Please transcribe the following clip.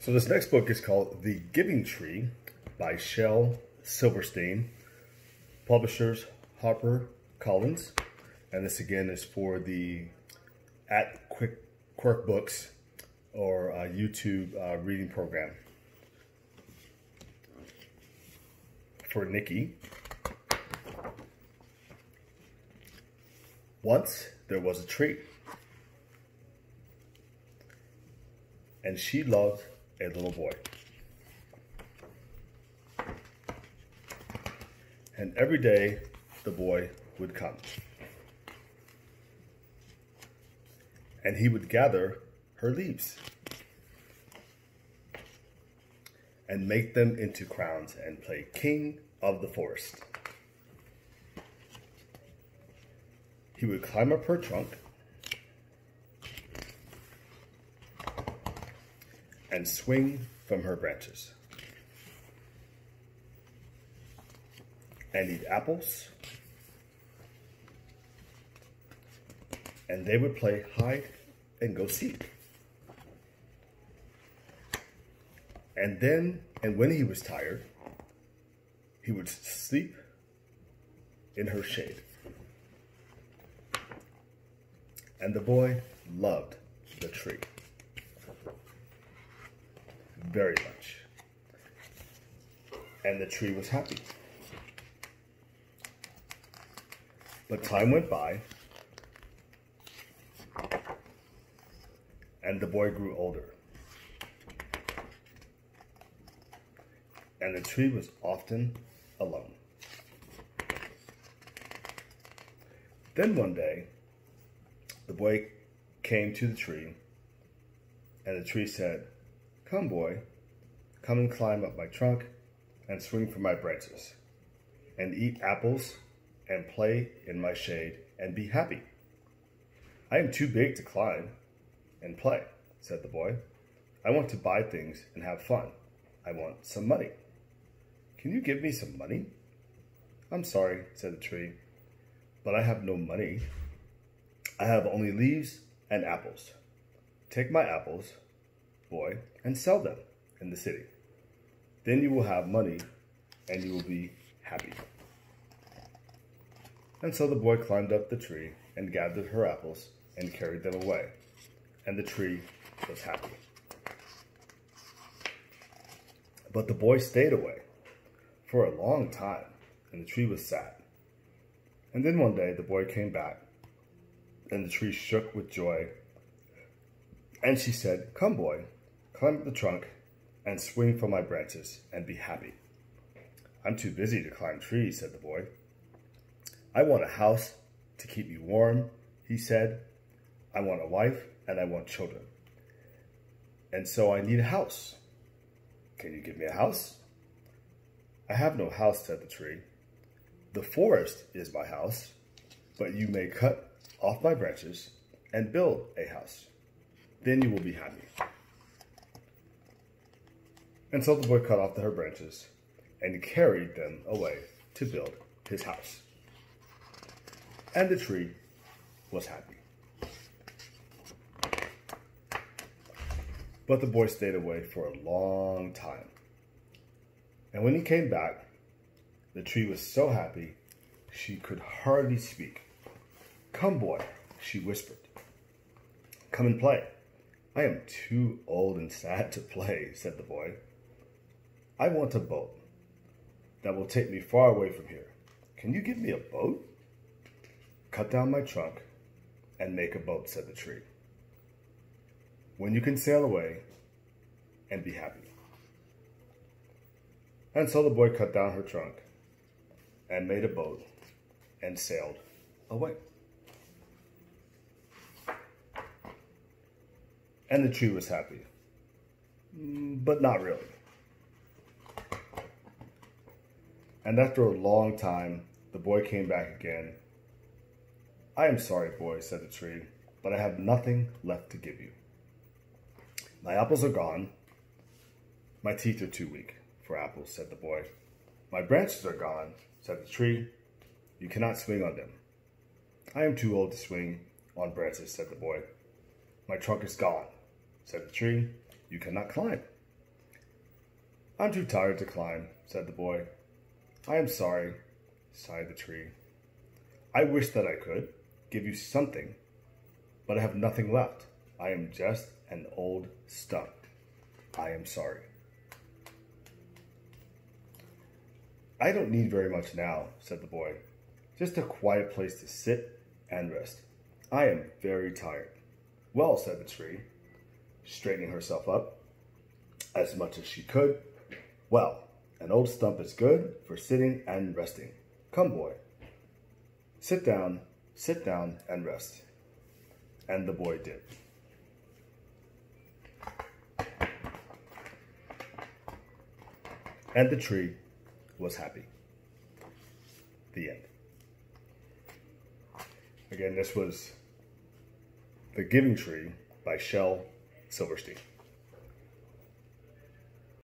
So this next book is called The Giving Tree by Shel Silverstein, publishers Harper Collins, and this again is for the at Quick Quirk Books or uh, YouTube uh, reading program. For Nikki, once there was a tree, and she loved a little boy. And every day the boy would come. And he would gather her leaves and make them into crowns and play king of the forest. He would climb up her trunk and swing from her branches. And eat apples. And they would play hide and go seek. And then, and when he was tired, he would sleep in her shade. And the boy loved the tree very much. And the tree was happy. But time went by, and the boy grew older. And the tree was often alone. Then one day, the boy came to the tree, and the tree said, Come, boy, come and climb up my trunk and swing from my branches, and eat apples and play in my shade and be happy. I am too big to climb and play, said the boy. I want to buy things and have fun. I want some money. Can you give me some money? I'm sorry, said the tree, but I have no money. I have only leaves and apples. Take my apples, boy, and sell them in the city. Then you will have money and you will be happy. And so the boy climbed up the tree and gathered her apples and carried them away. And the tree was happy. But the boy stayed away for a long time, and the tree was sad. And then one day the boy came back, and the tree shook with joy. And she said, Come, boy, climb up the trunk and swing from my branches and be happy. I'm too busy to climb trees, said the boy. I want a house to keep me warm, he said. I want a wife and I want children. And so I need a house. Can you give me a house? I have no house, said the tree. The forest is my house, but you may cut off my branches and build a house. Then you will be happy. And so the boy cut off her branches and carried them away to build his house. And the tree was happy. But the boy stayed away for a long time. And when he came back, the tree was so happy she could hardly speak. Come, boy, she whispered. Come and play. I am too old and sad to play, said the boy. I want a boat that will take me far away from here. Can you give me a boat? Cut down my trunk and make a boat, said the tree. When you can sail away and be happy. And so the boy cut down her trunk and made a boat and sailed away. And the tree was happy, mm, but not really. And after a long time, the boy came back again. I am sorry, boy, said the tree, but I have nothing left to give you. My apples are gone. My teeth are too weak for apples, said the boy. My branches are gone, said the tree. You cannot swing on them. I am too old to swing on branches, said the boy. My trunk is gone, said the tree. You cannot climb. I'm too tired to climb, said the boy. I am sorry, sighed the tree. I wish that I could give you something, but I have nothing left. I am just an old stump. I am sorry. I don't need very much now, said the boy. Just a quiet place to sit and rest. I am very tired. Well, said the tree, straightening herself up as much as she could. Well, an old stump is good for sitting and resting. Come, boy. Sit down, sit down and rest. And the boy did. And the tree was happy. The end. Again, this was The Giving Tree by Shel Silverstein.